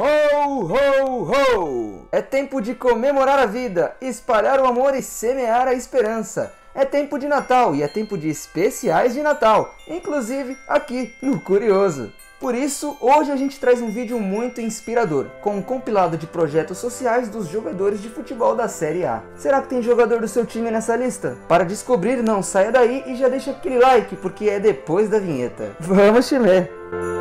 Ho, ho, ho! É tempo de comemorar a vida, espalhar o amor e semear a esperança. É tempo de Natal e é tempo de especiais de Natal, inclusive aqui no Curioso. Por isso, hoje a gente traz um vídeo muito inspirador, com um compilado de projetos sociais dos jogadores de futebol da Série A. Será que tem jogador do seu time nessa lista? Para descobrir, não saia daí e já deixa aquele like, porque é depois da vinheta. Vamos, Chile!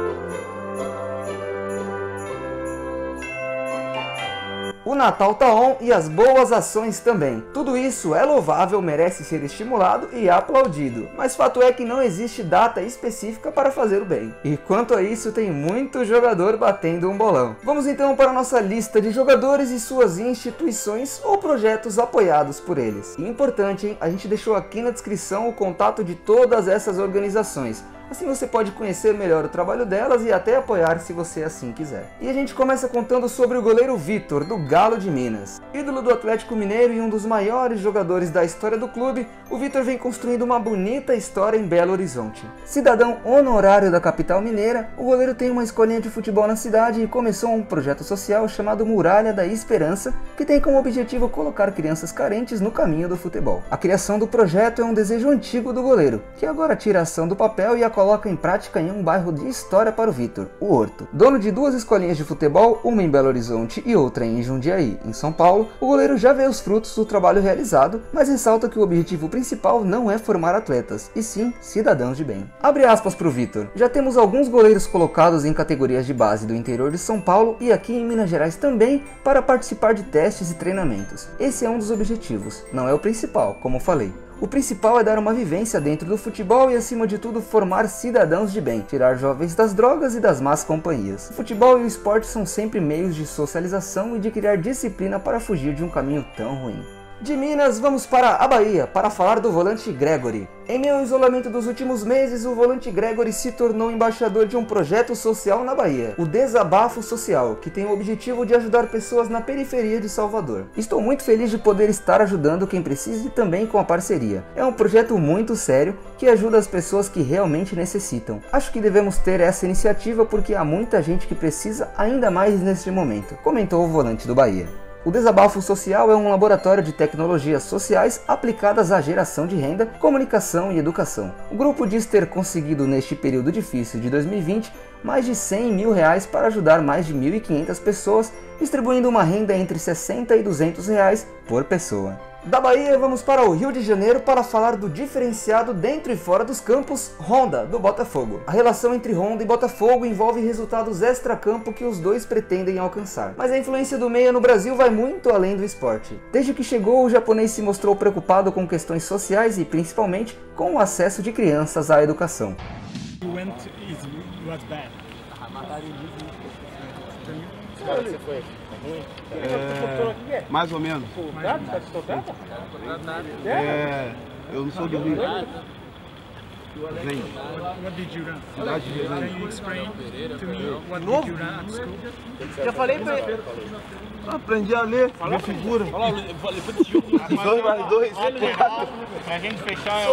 O Natal tá on e as boas ações também. Tudo isso é louvável, merece ser estimulado e aplaudido. Mas fato é que não existe data específica para fazer o bem. E quanto a isso, tem muito jogador batendo um bolão. Vamos então para nossa lista de jogadores e suas instituições ou projetos apoiados por eles. E importante, hein? A gente deixou aqui na descrição o contato de todas essas organizações Assim você pode conhecer melhor o trabalho delas e até apoiar se você assim quiser. E a gente começa contando sobre o goleiro Vitor, do Galo de Minas. Ídolo do Atlético Mineiro e um dos maiores jogadores da história do clube, o Vitor vem construindo uma bonita história em Belo Horizonte. Cidadão honorário da capital mineira, o goleiro tem uma escolinha de futebol na cidade e começou um projeto social chamado Muralha da Esperança, que tem como objetivo colocar crianças carentes no caminho do futebol. A criação do projeto é um desejo antigo do goleiro, que agora tira a ação do papel e a coloca em prática em um bairro de história para o Vitor, o Horto. Dono de duas escolinhas de futebol, uma em Belo Horizonte e outra em Jundiaí, em São Paulo, o goleiro já vê os frutos do trabalho realizado, mas ressalta que o objetivo principal não é formar atletas, e sim cidadãos de bem. Abre aspas para o Vitor. Já temos alguns goleiros colocados em categorias de base do interior de São Paulo e aqui em Minas Gerais também para participar de testes e treinamentos. Esse é um dos objetivos, não é o principal, como falei. O principal é dar uma vivência dentro do futebol e, acima de tudo, formar cidadãos de bem, tirar jovens das drogas e das más companhias. O futebol e o esporte são sempre meios de socialização e de criar disciplina para fugir de um caminho tão ruim. De Minas, vamos para a Bahia para falar do volante Gregory. Em meu isolamento dos últimos meses, o volante Gregory se tornou embaixador de um projeto social na Bahia, o Desabafo Social, que tem o objetivo de ajudar pessoas na periferia de Salvador. Estou muito feliz de poder estar ajudando quem precisa e também com a parceria. É um projeto muito sério que ajuda as pessoas que realmente necessitam. Acho que devemos ter essa iniciativa porque há muita gente que precisa ainda mais neste momento, comentou o volante do Bahia. O Desabafo Social é um laboratório de tecnologias sociais aplicadas à geração de renda, comunicação e educação. O grupo diz ter conseguido neste período difícil de 2020 mais de 100 mil reais para ajudar mais de 1.500 pessoas, distribuindo uma renda entre 60 e 200 reais por pessoa. Da Bahia, vamos para o Rio de Janeiro para falar do diferenciado dentro e fora dos campos Honda, do Botafogo. A relação entre Honda e Botafogo envolve resultados extra-campo que os dois pretendem alcançar. Mas a influência do meia no Brasil vai muito além do esporte. Desde que chegou, o japonês se mostrou preocupado com questões sociais e, principalmente, com o acesso de crianças à educação. Você foi. É, mais ou menos. É, eu não sou do Rio. Vem. Cidade de Novo? Já falei pra ele. Aprendi a ler, minha figura. Dois mais dois, quatro. Pra gente fechar.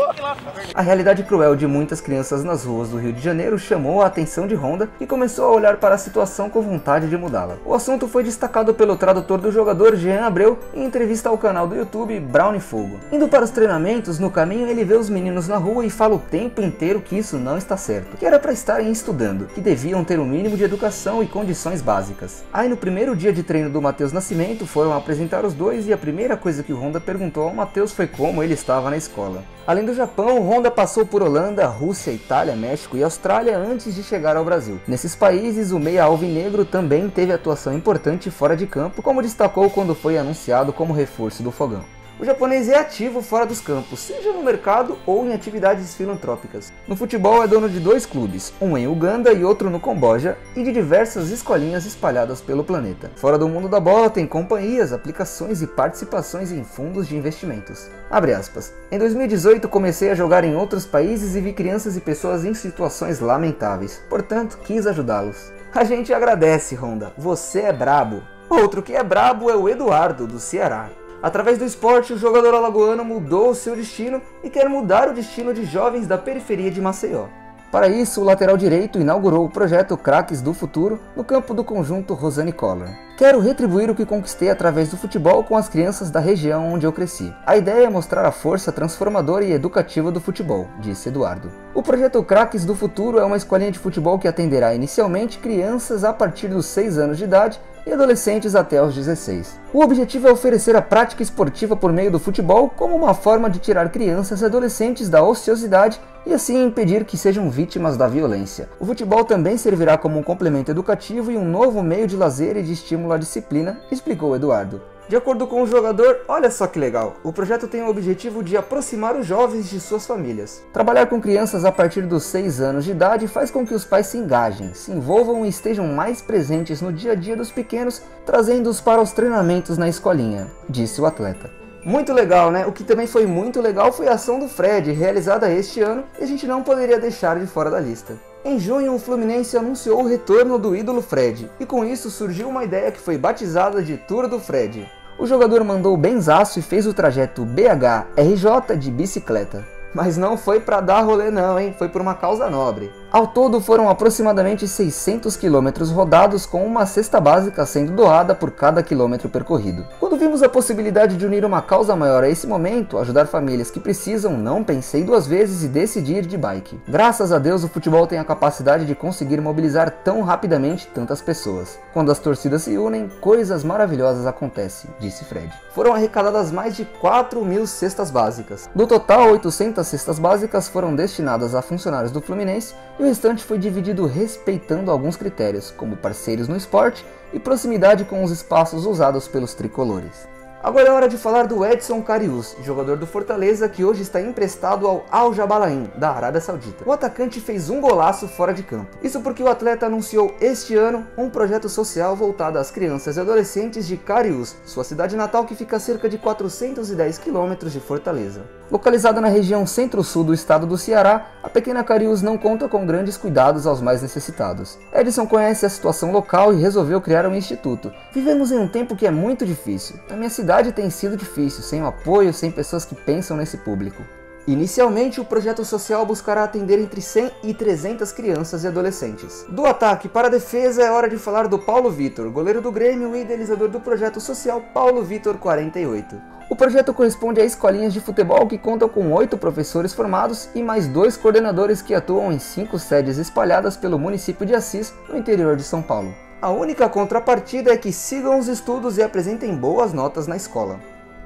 A realidade cruel de muitas crianças nas ruas do Rio de Janeiro chamou a atenção de Honda e começou a olhar para a situação com vontade de mudá-la. O assunto foi destacado pelo tradutor do jogador Jean Abreu em entrevista ao canal do YouTube Brown Fogo. Indo para os treinamentos, no caminho ele vê os meninos na rua e fala o tempo inteiro que isso não está certo, que era para estarem estudando, que deviam ter o um mínimo de educação e condições básicas. Aí no primeiro dia de treino do Matheus Nascimento foram apresentar os dois e a primeira coisa que o Honda perguntou ao Matheus foi como ele estava na escola. Além do Japão, o Honda passou por Holanda, Rússia, Itália, México e Austrália antes de chegar ao Brasil. Nesses países, o meia alvinegro também teve atuação importante fora de campo, como destacou quando foi anunciado como reforço do fogão. O japonês é ativo fora dos campos, seja no mercado ou em atividades filantrópicas. No futebol é dono de dois clubes, um em Uganda e outro no Camboja, e de diversas escolinhas espalhadas pelo planeta. Fora do mundo da bola tem companhias, aplicações e participações em fundos de investimentos. Em 2018 comecei a jogar em outros países e vi crianças e pessoas em situações lamentáveis, portanto quis ajudá-los. A gente agradece, Honda, você é brabo. Outro que é brabo é o Eduardo, do Ceará. Através do esporte, o jogador alagoano mudou o seu destino e quer mudar o destino de jovens da periferia de Maceió. Para isso, o lateral direito inaugurou o projeto Craques do Futuro no campo do conjunto Rosane Collor. Quero retribuir o que conquistei através do futebol com as crianças da região onde eu cresci. A ideia é mostrar a força transformadora e educativa do futebol, disse Eduardo. O projeto Craques do Futuro é uma escolinha de futebol que atenderá inicialmente crianças a partir dos 6 anos de idade e adolescentes até os 16. O objetivo é oferecer a prática esportiva por meio do futebol como uma forma de tirar crianças e adolescentes da ociosidade e assim impedir que sejam vítimas da violência. O futebol também servirá como um complemento educativo e um novo meio de lazer e de estímulo à disciplina, explicou Eduardo. De acordo com o jogador, olha só que legal, o projeto tem o objetivo de aproximar os jovens de suas famílias. Trabalhar com crianças a partir dos 6 anos de idade faz com que os pais se engajem, se envolvam e estejam mais presentes no dia a dia dos pequenos, trazendo-os para os treinamentos na escolinha, disse o atleta. Muito legal, né? O que também foi muito legal foi a ação do Fred, realizada este ano, e a gente não poderia deixar de fora da lista. Em junho, o Fluminense anunciou o retorno do ídolo Fred, e com isso surgiu uma ideia que foi batizada de Tour do Fred. O jogador mandou benzaço e fez o trajeto BH-RJ de bicicleta. Mas não foi para dar rolê não, hein? Foi por uma causa nobre. Ao todo foram aproximadamente 600 quilômetros rodados com uma cesta básica sendo doada por cada quilômetro percorrido. Quando vimos a possibilidade de unir uma causa maior a esse momento, ajudar famílias que precisam, não pensei duas vezes e decidi ir de bike. Graças a Deus o futebol tem a capacidade de conseguir mobilizar tão rapidamente tantas pessoas. Quando as torcidas se unem, coisas maravilhosas acontecem, disse Fred. Foram arrecadadas mais de 4 mil cestas básicas. Do total, 800 cestas básicas foram destinadas a funcionários do Fluminense e o restante foi dividido respeitando alguns critérios, como parceiros no esporte e proximidade com os espaços usados pelos tricolores. Agora é hora de falar do Edson Carius, jogador do Fortaleza que hoje está emprestado ao Al Jabalain, da Arábia Saudita. O atacante fez um golaço fora de campo. Isso porque o atleta anunciou este ano um projeto social voltado às crianças e adolescentes de Carius, sua cidade natal que fica a cerca de 410 quilômetros de Fortaleza. Localizada na região centro-sul do estado do Ceará, a pequena Carius não conta com grandes cuidados aos mais necessitados. Edson conhece a situação local e resolveu criar um instituto. Vivemos em um tempo que é muito difícil. A minha cidade tem sido difícil, sem o apoio, sem pessoas que pensam nesse público. Inicialmente, o projeto social buscará atender entre 100 e 300 crianças e adolescentes. Do ataque para a defesa, é hora de falar do Paulo Vitor, goleiro do Grêmio e idealizador do projeto social Paulo Vitor 48. O projeto corresponde a escolinhas de futebol que contam com oito professores formados e mais dois coordenadores que atuam em cinco sedes espalhadas pelo município de Assis, no interior de São Paulo. A única contrapartida é que sigam os estudos e apresentem boas notas na escola.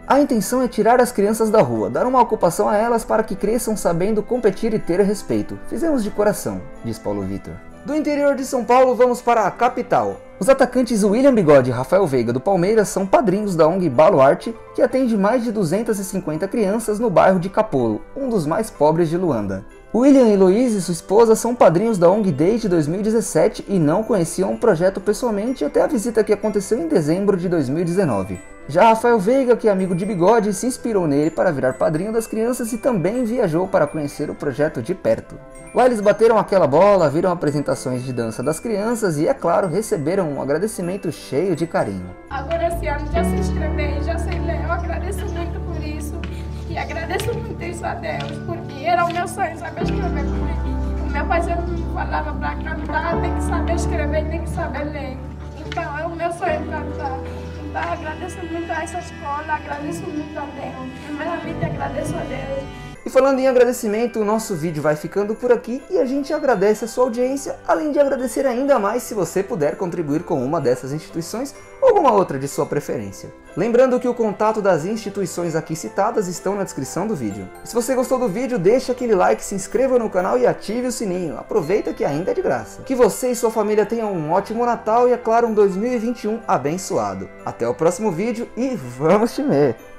A intenção é tirar as crianças da rua, dar uma ocupação a elas para que cresçam sabendo competir e ter respeito. Fizemos de coração, diz Paulo Vitor. Do interior de São Paulo, vamos para a capital. Os atacantes William Bigode e Rafael Veiga do Palmeiras são padrinhos da ONG Baluarte, que atende mais de 250 crianças no bairro de Capolo, um dos mais pobres de Luanda. William e Louise, sua esposa, são padrinhos da ONG desde 2017 e não conheciam o projeto pessoalmente até a visita que aconteceu em dezembro de 2019. Já Rafael Veiga, que é amigo de Bigode, se inspirou nele para virar padrinho das crianças e também viajou para conhecer o projeto de perto. Lá eles bateram aquela bola, viram apresentações de dança das crianças e, é claro, receberam um agradecimento cheio de carinho. Agora esse ano já se inscrevi, já sei ler, eu agradeço muito por isso e agradeço muito isso a Deus, porque era o meu sonho saber escrever porque o meu pai sempre me falava para cantar, tem que saber escrever, tem que saber ler. Então é o meu sonho cantar. Agradeço muito a essa escola, agradeço muito a Deus. Primeiramente agradeço a Deus. E falando em agradecimento, o nosso vídeo vai ficando por aqui e a gente agradece a sua audiência, além de agradecer ainda mais se você puder contribuir com uma dessas instituições ou alguma outra de sua preferência. Lembrando que o contato das instituições aqui citadas estão na descrição do vídeo. Se você gostou do vídeo, deixe aquele like, se inscreva no canal e ative o sininho. Aproveita que ainda é de graça. Que você e sua família tenham um ótimo Natal e, é claro, um 2021 abençoado. Até o próximo vídeo e vamos ver!